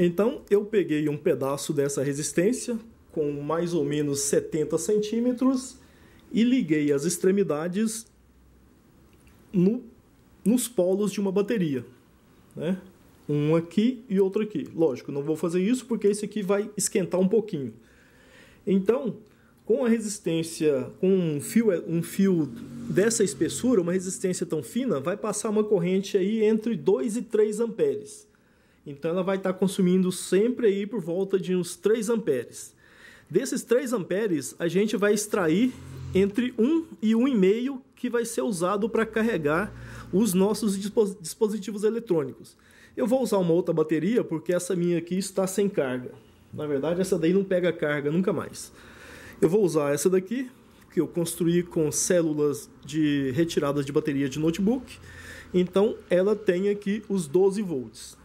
Então eu peguei um pedaço dessa resistência com mais ou menos 70 centímetros e liguei as extremidades no, nos polos de uma bateria. Né? Um aqui e outro aqui. Lógico, não vou fazer isso porque esse aqui vai esquentar um pouquinho. Então, com a resistência, com um fio, um fio dessa espessura, uma resistência tão fina, vai passar uma corrente aí entre 2 e 3 amperes. Então ela vai estar consumindo sempre aí por volta de uns 3 amperes. Desses 3 amperes, a gente vai extrair entre 1 e 1,5 que vai ser usado para carregar os nossos dispositivos eletrônicos. Eu vou usar uma outra bateria porque essa minha aqui está sem carga. Na verdade, essa daí não pega carga nunca mais. Eu vou usar essa daqui, que eu construí com células de retiradas de bateria de notebook. Então, ela tem aqui os 12 volts.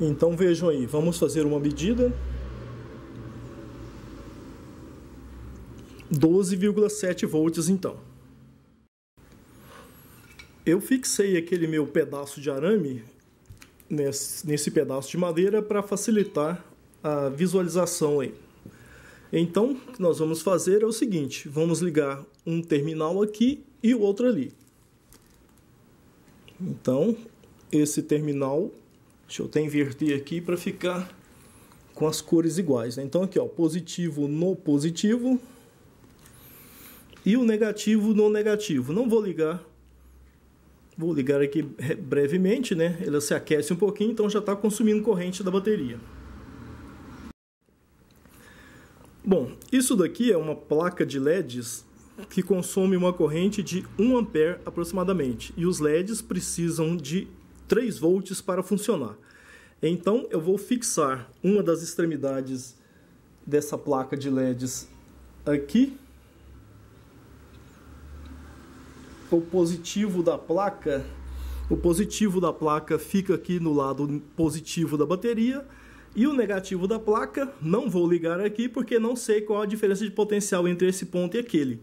Então vejam aí, vamos fazer uma medida. 12,7 volts então. Eu fixei aquele meu pedaço de arame nesse, nesse pedaço de madeira para facilitar a visualização aí. Então, o que nós vamos fazer é o seguinte, vamos ligar um terminal aqui e o outro ali. Então, esse terminal Deixa eu até inverter aqui para ficar com as cores iguais. Né? Então aqui, ó, positivo no positivo e o negativo no negativo. Não vou ligar, vou ligar aqui brevemente, né? Ela se aquece um pouquinho, então já está consumindo corrente da bateria. Bom, isso daqui é uma placa de LEDs que consome uma corrente de 1 ampere aproximadamente. E os LEDs precisam de 3 volts para funcionar. Então eu vou fixar uma das extremidades dessa placa de LEDs aqui. O positivo da placa, o positivo da placa fica aqui no lado positivo da bateria e o negativo da placa não vou ligar aqui porque não sei qual a diferença de potencial entre esse ponto e aquele.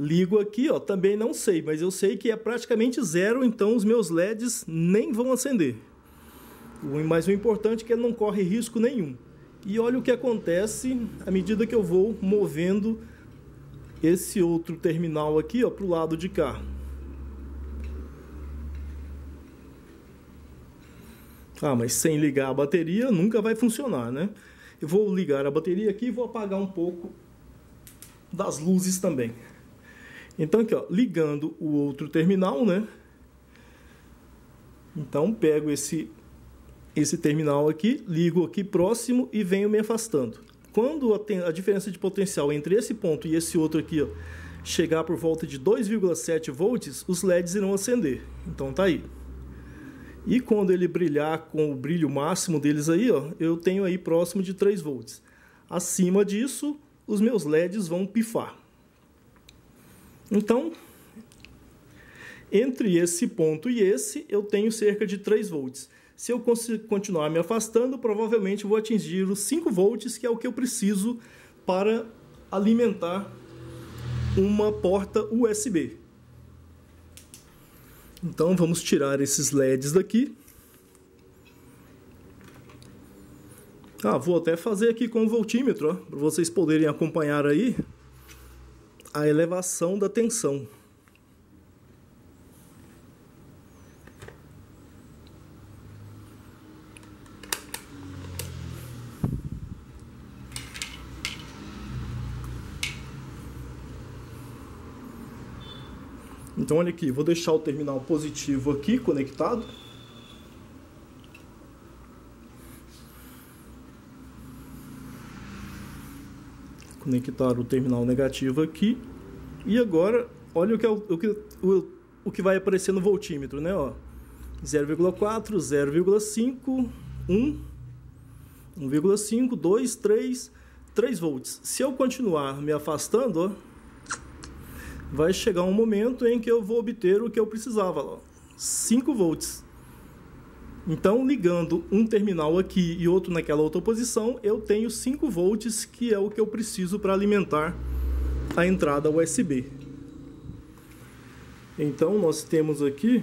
Ligo aqui, ó, também não sei, mas eu sei que é praticamente zero, então os meus LEDs nem vão acender. Mas o importante é que ele não corre risco nenhum. E olha o que acontece à medida que eu vou movendo esse outro terminal aqui para o lado de cá. Ah, mas sem ligar a bateria nunca vai funcionar, né? Eu vou ligar a bateria aqui e vou apagar um pouco das luzes também. Então aqui, ó, ligando o outro terminal, né? Então pego esse esse terminal aqui, ligo aqui próximo e venho me afastando. Quando a, a diferença de potencial entre esse ponto e esse outro aqui ó, chegar por volta de 2,7 volts, os LEDs irão acender. Então tá aí. E quando ele brilhar com o brilho máximo deles aí, ó, eu tenho aí próximo de 3 volts. Acima disso, os meus LEDs vão pifar. Então, entre esse ponto e esse, eu tenho cerca de 3 volts. Se eu continuar me afastando, provavelmente vou atingir os 5 volts, que é o que eu preciso para alimentar uma porta USB. Então vamos tirar esses LEDs daqui. Ah, vou até fazer aqui com o voltímetro, para vocês poderem acompanhar aí a elevação da tensão. Então olha aqui, vou deixar o terminal positivo aqui conectado. Conectar o terminal negativo aqui. E agora, olha o que, é o, o, que, o, o que vai aparecer no voltímetro, né? 0,4, 0,5, 1, 1,5, 2, 3, 3 volts. Se eu continuar me afastando, ó, vai chegar um momento em que eu vou obter o que eu precisava, ó, 5 volts. Então, ligando um terminal aqui e outro naquela outra posição, eu tenho 5 volts, que é o que eu preciso para alimentar a entrada USB. Então, nós temos aqui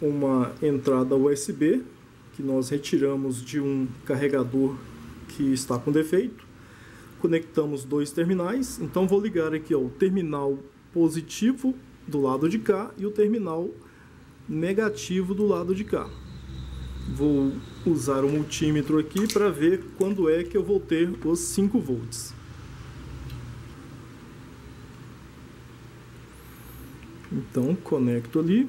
uma entrada USB que nós retiramos de um carregador que está com defeito. Conectamos dois terminais. Então vou ligar aqui ó, o terminal positivo do lado de cá e o terminal negativo do lado de cá. Vou usar o multímetro aqui para ver quando é que eu vou ter os 5 volts. Então conecto ali.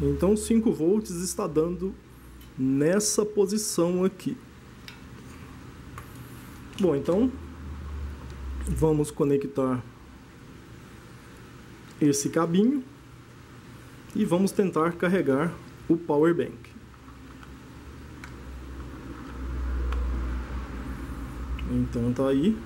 Então 5 volts está dando nessa posição aqui. Bom, então vamos conectar esse cabinho e vamos tentar carregar o power bank. Então tá aí.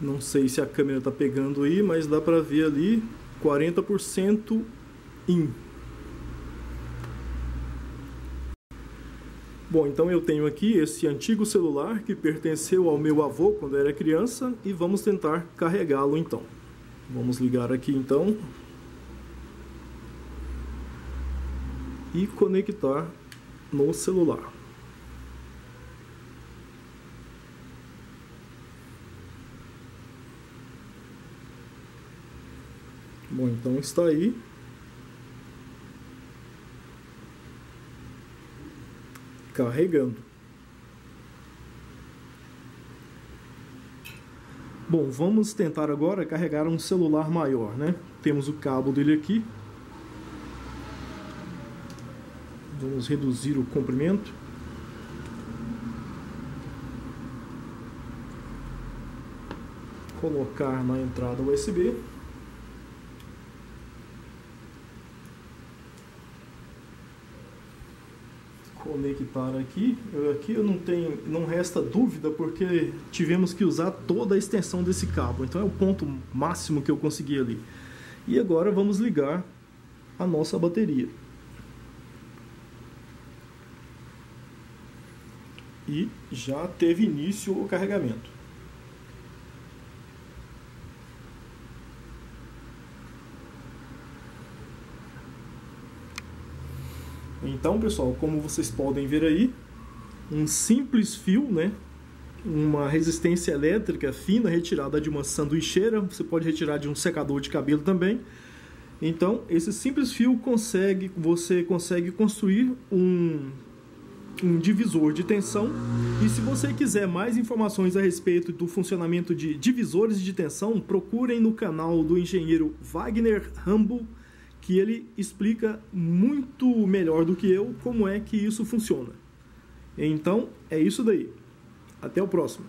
Não sei se a câmera está pegando aí, mas dá para ver ali 40% in. Bom, então eu tenho aqui esse antigo celular que pertenceu ao meu avô quando era criança e vamos tentar carregá-lo então. Vamos ligar aqui então e conectar no celular. Bom, então está aí. Carregando. Bom, vamos tentar agora carregar um celular maior, né? Temos o cabo dele aqui. Vamos reduzir o comprimento. Colocar na entrada USB. Conectar aqui. Eu, aqui eu não tenho, não resta dúvida porque tivemos que usar toda a extensão desse cabo. Então é o ponto máximo que eu consegui ali. E agora vamos ligar a nossa bateria. E já teve início o carregamento. Então, pessoal, como vocês podem ver aí, um simples fio, né? Uma resistência elétrica fina retirada de uma sanduicheira, você pode retirar de um secador de cabelo também. Então, esse simples fio consegue, você consegue construir um, um divisor de tensão. E se você quiser mais informações a respeito do funcionamento de divisores de tensão, procurem no canal do engenheiro Wagner Rambo que ele explica muito melhor do que eu como é que isso funciona. Então, é isso daí. Até o próximo.